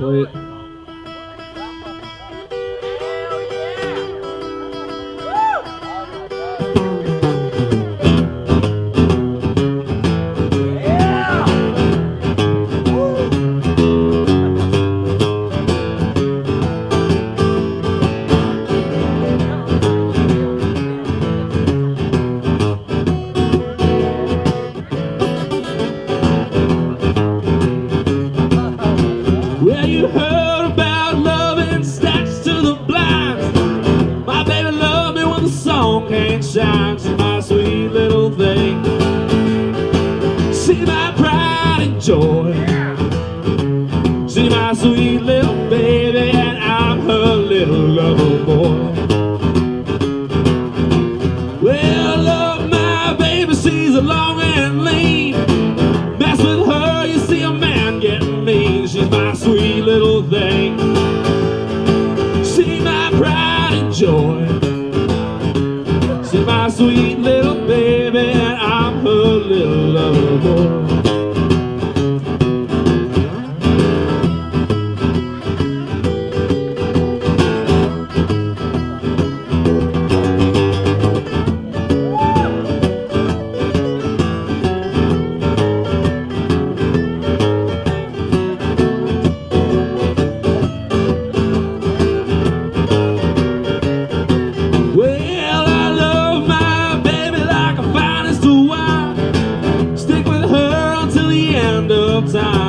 所以 and shine to my sweet little thing. See my pride and joy. time.